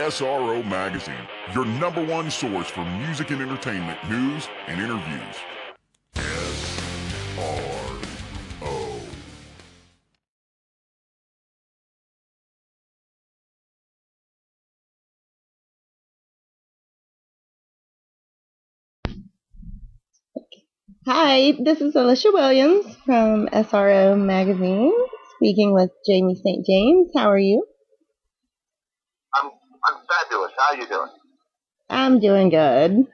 SRO Magazine, your number one source for music and entertainment news and interviews. SRO. Hi, this is Alicia Williams from SRO Magazine, speaking with Jaime St. James. How are you? I'm I'm fabulous. How you doing? I'm doing good.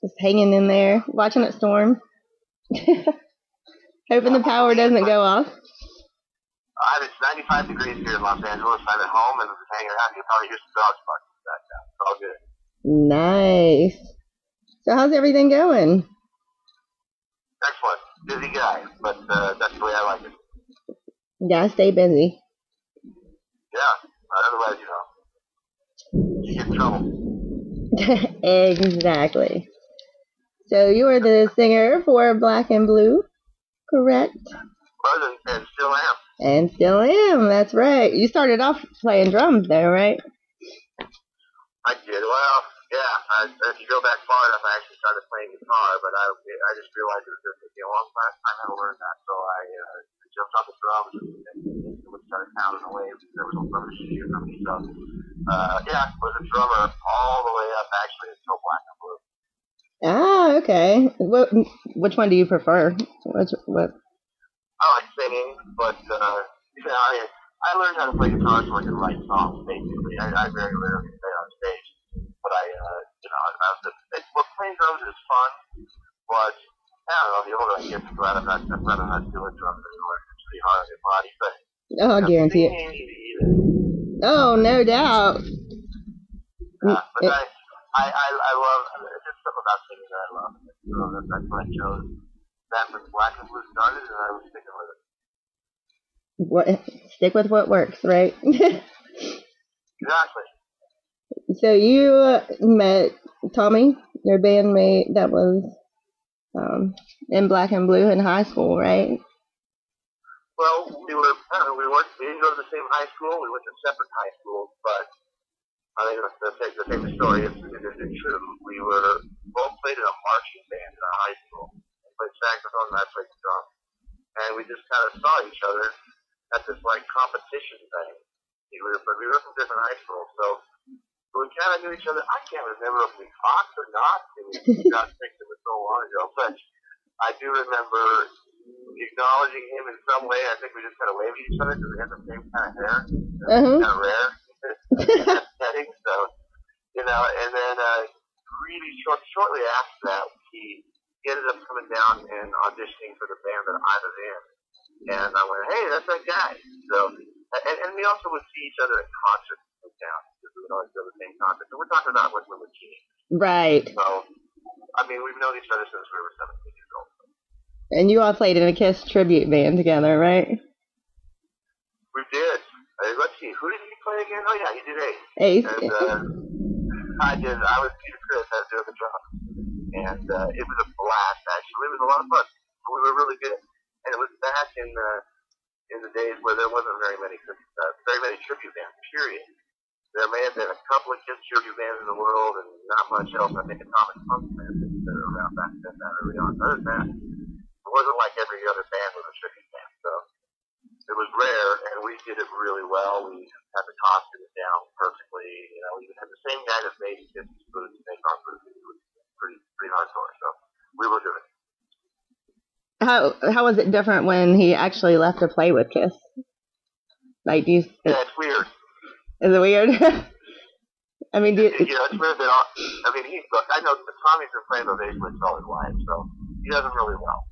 Just hanging in there, watching it storm. Hoping the power doesn't go off. Uh, it's 95 degrees here in Los Angeles. I'm at home and just hanging out. You probably hear some dogs barking back now. It's all good. Nice. So how's everything going? Excellent. Busy guy, but uh, that's the way I like it. Gotta stay busy. Yeah. Otherwise, you know, get in trouble. exactly. So you are the singer for Black and Blue, correct? Was and, still am. And still am. That's right. You started off playing drums there, right? I did. Well, yeah. I, if you go back far enough, I actually started playing guitar, but I I just realized it was going to take me a long time to learn that, so I uh, jumped on the drums and, started pounding away. There was no studio for me, so uh, yeah, was a drummer all the way up actually until Black and Blue. Ah, okay. What, which one do you prefer? Which, what? I like singing, but uh, you know, I I learned how to play guitar so I could write songs. Basically, I, I very rarely play on stage, but I, uh, you know, I, I was it, well, playing drums is fun, but I don't know. The older I get, the glad I'm not, I'm glad I'm not doing drums anymore. It's pretty hard on your body, but Oh, I guarantee it. singing, either. Oh, no doubt. Uh, but I, I, I, I love. There's just something about singing that I love. So that's, that's what I chose. That when Black and Blue started, and I was sticking with it. What, stick with what works, right? Exactly. so you met Tommy, your bandmate that was um, in Black and Blue in high school, right? Well, we were we weren't, we didn't go to the same high school. We went to separate high schools, but I think the, the, the famous story is, true. We were both played in a marching band in our high school. I played saxophone and I played drum. And we just kind of saw each other at this like competition thing. We were, but we were from different high schools, so we kind of knew each other. I can't remember if we talked or not. We got picked it was so long ago, but I do remember acknowledging him in some way. I think we just kind of waved at each other because we had the same kind of hair. Uh-huh. Kind of rare in that setting. So, you know, and then uh, really short, shortly after that, he, he ended up coming down and auditioning for the band that I was in. And I went, hey, that's that guy. So, and, and we also would see each other at concerts in town because we would always go to the same concert. So we're talking about when we were teenagers. Right. So, I mean, we've known each other since we were 17 years old. And you all played in a Kiss tribute band together, right? We did. Uh, let's see, who did he play again? Oh yeah, he did Ace. Ace. And uh, I did. I was Peter Criss. I was doing the drums, and uh, it was a blast. Actually, it was a lot of fun. We were really good, and it was back in uh, in the days where there wasn't very many uh, very many tribute bands. Period. There may have been a couple of Kiss tribute bands in the world, and not much else. I think Atomic Punk band that around back then, that early on. Other than that, wasn't like every other band was a tribute band. So it was rare, and we did it really well. We had the costumes down perfectly. You know, we even had the same guy that made his boots make our boots. It was pretty pretty hardcore. So we were good. How how was it different when he actually left to play with Kiss? Like, do you, is Yeah, it's weird. Is it weird? I mean, do you, know, it's weird that I mean, he look. I know Tommy's been playing those Ace Woods all his life, so he does them really well.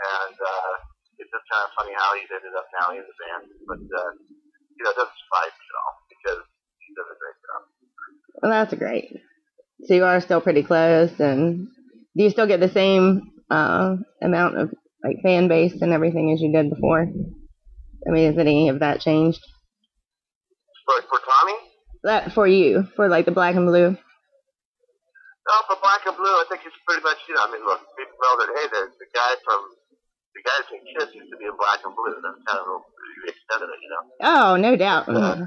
And uh, it's just kind of funny how he's ended up now in the band, but uh, you know, it doesn't surprise me at all because he does a great job. well, that's great. So you are still pretty close, and do you still get the same uh, amount of like fan base and everything as you did before? I mean, has any of that changed? For for Tommy, That for you, for like the black and blue. no, for Black and Blue, I think it's pretty much you know. I mean, look, people know that hey, the the guy from the guy from Kiss used to be in Black and Blue. That's kind of the extent of it, you know. Oh, no doubt. Uh,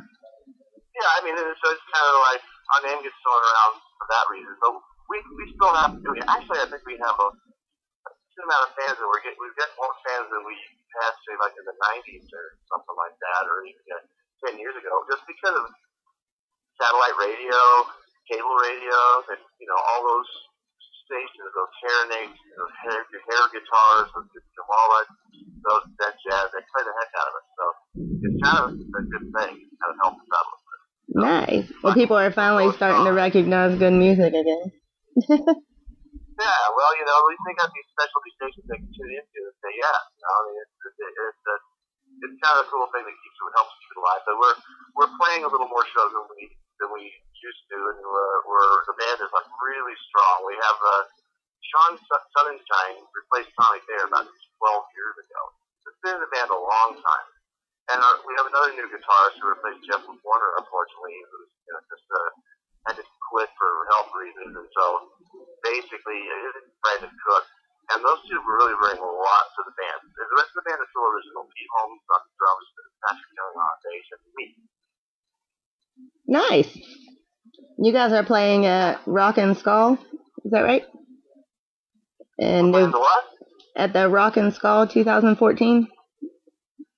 Yeah, I mean, so it's kind of like our name gets thrown around for that reason. But we we still have. Mean, actually, I think we have a decent amount of fans, and we're getting we've got more fans than we had say like in the '90s or something like that, or even uh, 10 years ago, just because of satellite radio, cable radio, and you know all those stations, those Hair Nations, those hair, hair guitars, those Javala, those that jazz, they play the heck out of it. So it's kind of a good thing. It kind of helps us out a little bit. Nice. Well, people are finally starting to recognize good music again. Yeah, well, you know, at least they got these specialty stations they can tune into and say, yeah, you know, I mean, it's, it's, it's, it's, it's kind of a cool thing that keeps it helps keep it alive. But we're we're playing a little more shows than we than we used to, and we're, we're the band is like really strong. We have uh, Shawn Sonnenschein replaced Tommy Thayer about 12 years ago. It's been in the band a long time. And our, we have another new guitarist who replaced Jeff Warner, unfortunately, who's you know, just uh, had to quit for health reasons. And so basically, it's Brandon Cook. And those two really bring a lot to the band. And the rest of the band is still original. Pete Holmes on drums, Patrick Young on bass, and me. Nice. You guys are playing at Rock and Skull, is that right? And Playing the what? at the Rock and Skull 2014.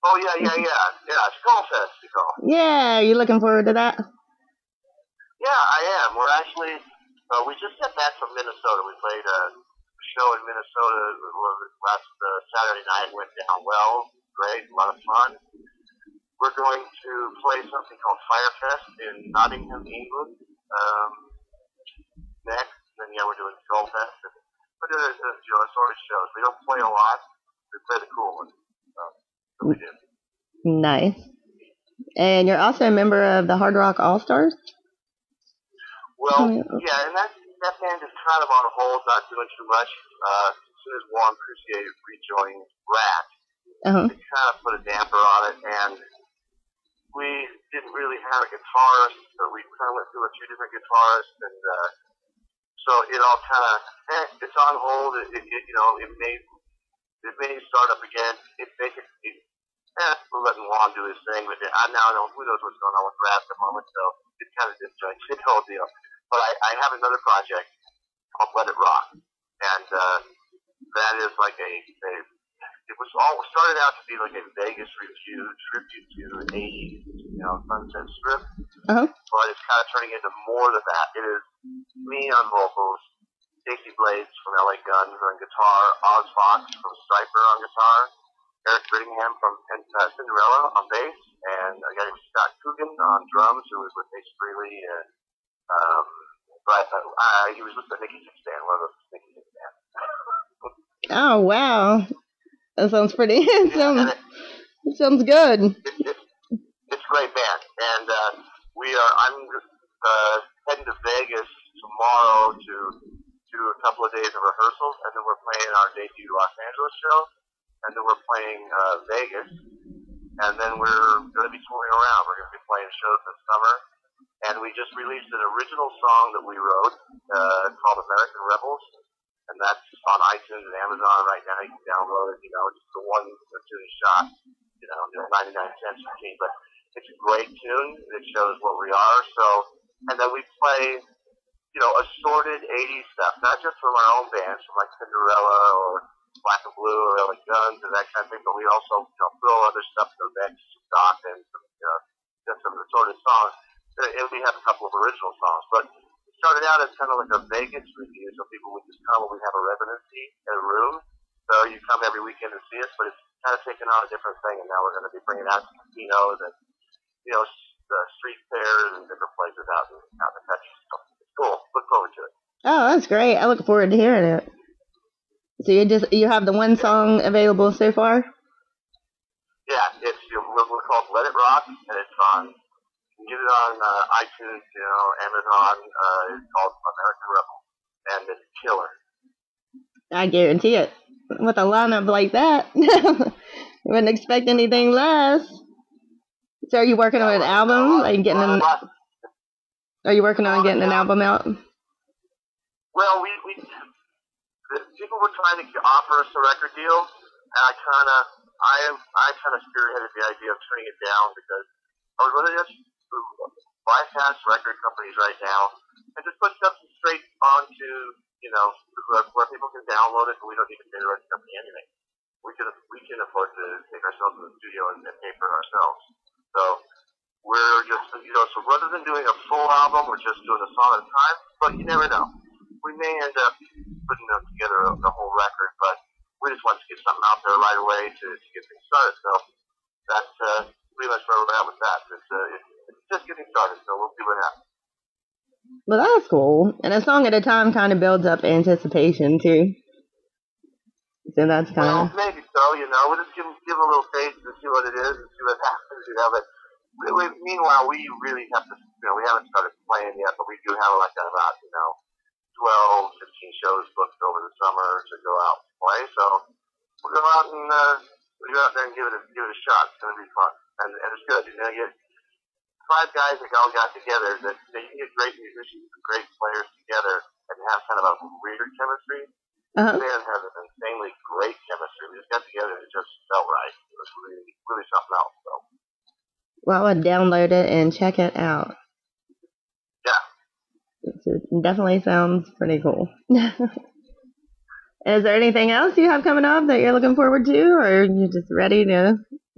Oh, yeah, yeah, yeah. Yeah, Skull Fest, you call it. Yeah, you looking forward to that? Yeah, I am. We're actually, uh, we just got back from Minnesota. We played a show in Minnesota last uh, Saturday night. Went down well. Great, a lot of fun. We're going to play something called Firefest in Nottingham, England. Um, next, we're doing Skull Fest. And we're doing uh, you know, assorted shows. We don't play a lot. We play the cool ones. So, so we do. Nice. And you're also a member of the Hard Rock All Stars? Well, Oh, yeah. yeah, and that that band is kind of on hold, not doing too much. Uh, as soon as Juan Croucier rejoined Ratt, Uh-huh. it kind of put a damper on it, and we didn't really have a guitarist, so we kind of went through a few different guitarists, and uh, so it all kind of eh, it's on hold. It, it, it you know it may it may start up again. It may it, it, eh, we're letting Juan do his thing, but I now know who knows what's going on with Ratt at the moment, so it's kind of disjointed the whole deal. But I, I have another project called Let It Rock, and uh, that is like a, a it was all started out to be like a Vegas revue tribute to 80s, you know, Sunset Strip. Uh-huh. But it's kind of turning into more than that. It is me on vocals, Stacey Blades from LA Guns on guitar, Oz Fox from Stryper on guitar, Eric Brittingham from uh, Cinderella on bass, and a guy named Scott Coogan on drums, who was with Ace Frehley, and um, but uh, he was with the Nikki Sixx Band, one of those Nikki Sixx Band. Oh, wow. That sounds pretty, it Yeah, sounds, it, it sounds good. it, it, it's a great band, and uh, we are. I'm uh, heading to Vegas tomorrow to do a couple of days of rehearsals, and then we're playing our debut Los Angeles show, and then we're playing uh, Vegas, and then we're going to be touring around. We're going to be playing shows this summer, and we just released an original song that we wrote uh, called American Rebels, and that's on iTunes and Amazon right now. You can download it. You know, just a one or two shot. You know, you 99 cents a tune, but it's a great tune. It shows what we are. So, and then we play, you know, assorted 80s stuff, not just from our own bands, from like Cinderella or Black and Blue or LA Guns and that kind of thing, but we also, you know, throw other stuff in the mix, some stock and some, you know, just some assorted songs. And and we have a couple of original songs, but it started out as kind of like a Vegas revue, so people would just come when we have a residency in a room. So you come every weekend to see us, but it's kind of taken on a different thing, and now we're going to be bringing out casinos and you know the uh, street fairs and different places out in out in the country. Cool. Look forward to it. Oh, that's great. I look forward to hearing it. So you just you have the one song available so far? Yeah, it's we're, called Let It Rock, and it's on. You can get it on uh, iTunes, you know, Amazon. Uh, it's called American Rebel, and it's killer. I guarantee it. With a lineup like that, you wouldn't expect anything less. So are you working on an album? Like getting an, are you working on getting an album out? Well, we, we the people were trying to offer us a record deal, and I kind of I I kind of spearheaded the idea of turning it down because I was really just bypass record companies right now and just put stuff straight onto, you know, where, where people can download it, and we don't need to pay the record company anything. We can we can afford to take ourselves to the studio and, and pay for it ourselves. So we're just, you know, so rather than doing a full album, we're just doing a song at a time. But you never know. We may end up putting them together the whole record, but we just want to get something out there right away to, to get things started. So that's uh, pretty much where we're at with that. It's, uh, it's just getting started, so we'll see what happens. Well, that's cool. And a song at a time kind of builds up anticipation too. So that's kind Well, maybe so, you know. We'll just give, give a little taste and see what it is and see what happens, you know. But meanwhile, we really have to, you know, we haven't started playing yet, but we do have like about, you know, 12, 15 shows booked over the summer to go out and play. So we'll go out and uh, we'll go out there and give it a, give it a shot. It's going to be fun. And, and it's good. You know, you get five guys that all got together that you, know, you can get great musicians and great players together and have kind of a weird chemistry. uh The band has an insanely great chemistry. We just got together and it just felt right. It was really, really something else. So, well, I would download it and check it out. yeah. It definitely sounds pretty cool. Is there anything else you have coming up that you're looking forward to, or are you just ready to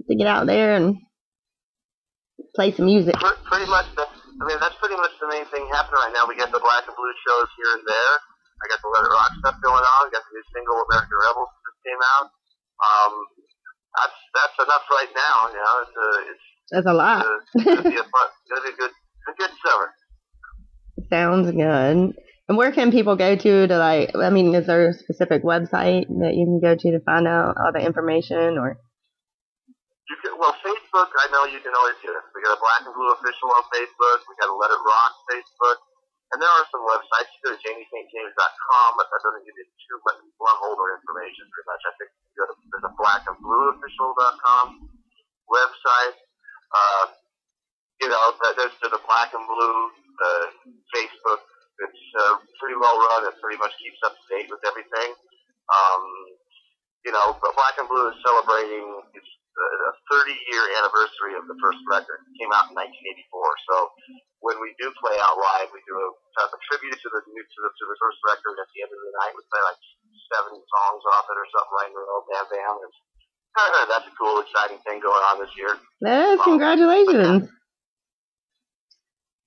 to get out there and play some music? Pretty much, that, I mean, that's pretty much the main thing happening right now. We got the black and blue shows here and there. I got the Let It Rock stuff going on. Got the new single American Rebels that just came out. Um, that's that's enough right now. You know, it's a, it's, That's a lot. it's gonna be a fun, gonna be a good, a good summer. Sounds good. And where can people go to to like? I mean, is there a specific website that you can go to to find out all the information? Or You can, well, Facebook, I know you can always get us. We got a Black and Blue official on Facebook. We got a Let It Rock Facebook. And there are some websites. You go to jaimestjames.com, but that doesn't give you too much holder information, pretty much. I think you go to, there's a Black and Blue official.com website. Uh, you know, th- there's, there's a Black and Blue uh, Facebook. It's uh, pretty well run. It pretty much keeps up to date with everything. Um, you know, but Black and Blue is celebrating its uh, 30 year anniversary of the first record. It came out in 1984. So when we do play out live, we do a kind of a tribute to the new to the, to the first record. At the end of the night, we play like seven songs off it or something right in a row. Bam, bam. It's, that's a cool, exciting thing going on this year. yes, congratulations.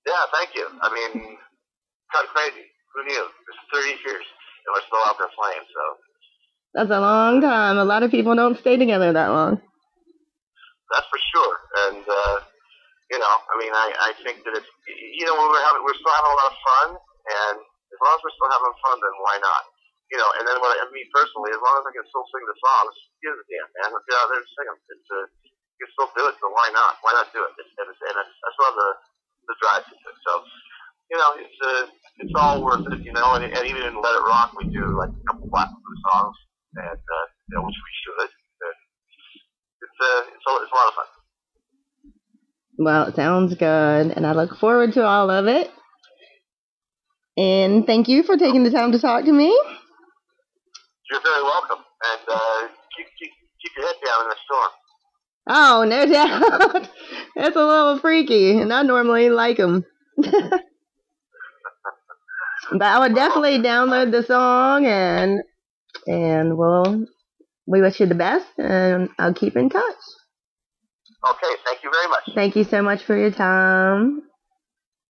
Yeah, thank you. I mean, kind of crazy. Who knew? It's 30 years, and we're still out there playing. So That's a long time. A lot of people don't stay together that long. that's for sure. And uh, you know, I mean, I, I think that it's you know we're having we're still having a lot of fun, and as long as we're still having fun, then why not? You know, and then when I, me personally, as long as I can still sing the songs, give a damn, man. Let's get out there and sing them. It's uh, you can still do it, so why not? Why not do it? It's, and it's, and it's, I still the the drive to do it. So, you know, it's uh, it's all worth it. You know, and, and even in Let It Rock, we do like a couple black blue songs, and uh, you know, which we should. It's uh, it's a, it's a lot of fun. Well, it sounds good, and I look forward to all of it. And thank you for taking the time to talk to me. You're very welcome, and uh, keep, keep keep your head down in the storm. Oh, no doubt. That's a little freaky, and I normally like them. but I would definitely download the song, and and we'll we wish you the best, and I'll keep in touch. Okay, thank you very much. Thank you so much for your time,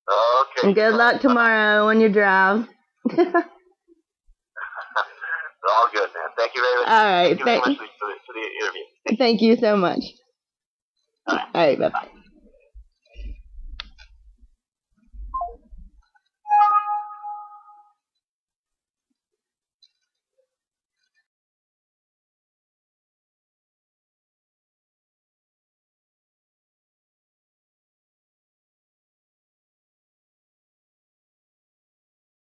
Okay. and good luck tomorrow on your drive. All good, man. Thank you very much. All right, Thank you very thank- much for the, for the interview. Thank you so much. All right, bye bye.